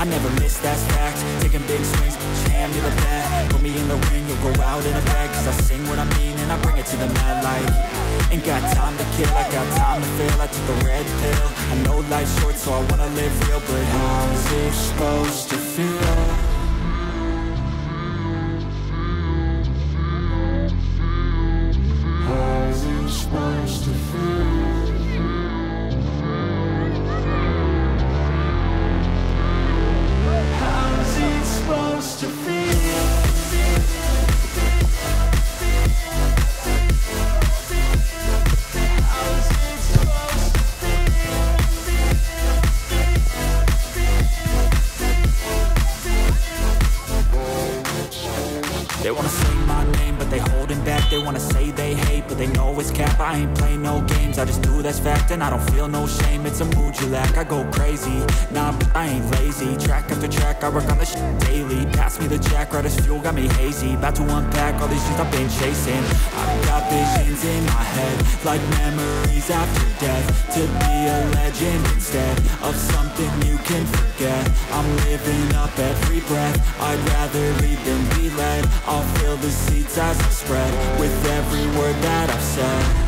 I never miss, that's fact, taking big swings Jam to the bat, put me in the ring You'll go out in a bag, cause I sing what I mean And I bring it to the mad light. Ain't got time to kill, I got time to feel. I took the red pill, I know life's short So I wanna live real, but how's it supposed to feel? I work on this shit daily. Pass me the jack, right as fuel, got me hazy. About to unpack all these things I've been chasing. I've got visions in my head Like memories after death. To be a legend instead Of something you can forget. I'm living up every breath. I'd rather lead than be led. I'll fill the seats as I spread With every word that I've said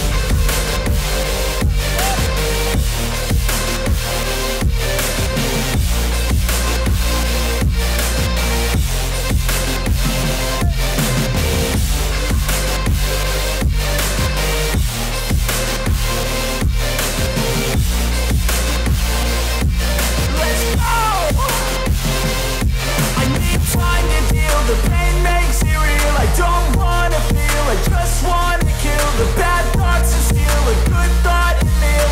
wanna kill. The bad thoughts and steal a good thought and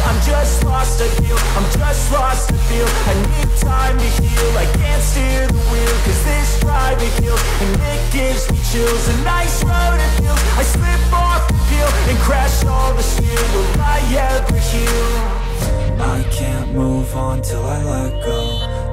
I'm just lost, I feel, I'm just lost, I feel. I need time to heal, I can't steer the wheel Cause this drive it kills, and it gives me chills. A nice road it feels, I slip off the peel And crash all the steel, will I ever heal? I can't move on till I let go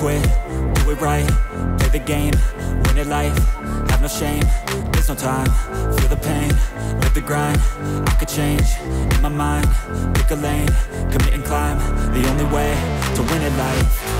quit, do it right, play the game, win it life, have no shame, there's no time, feel the pain, live the grind, I could change, in my mind, pick a lane, commit and climb, the only way to win it life.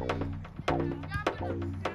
In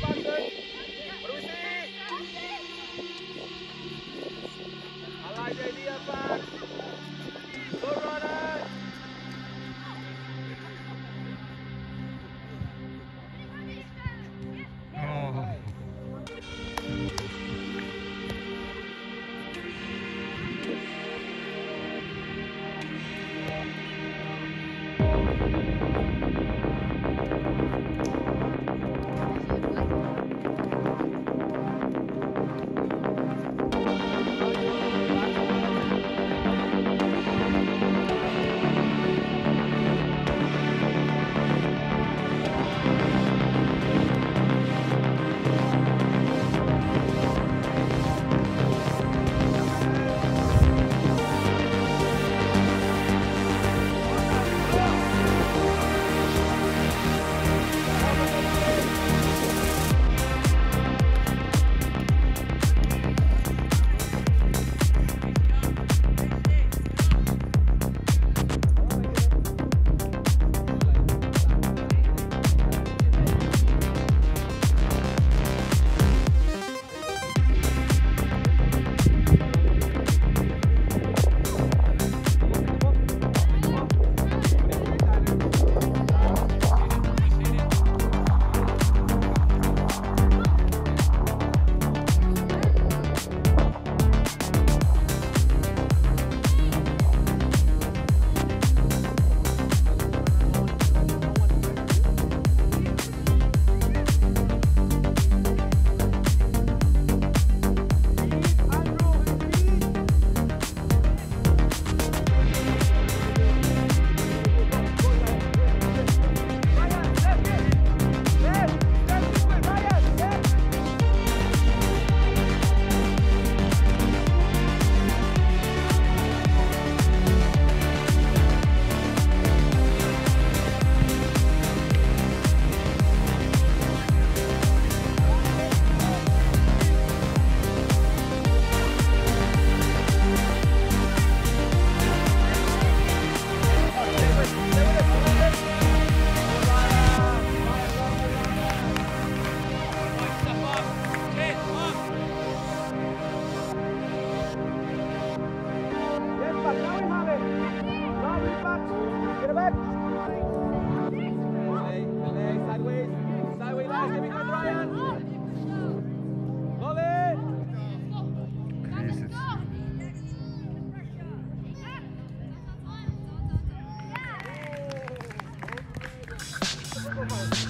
Go, Glasses.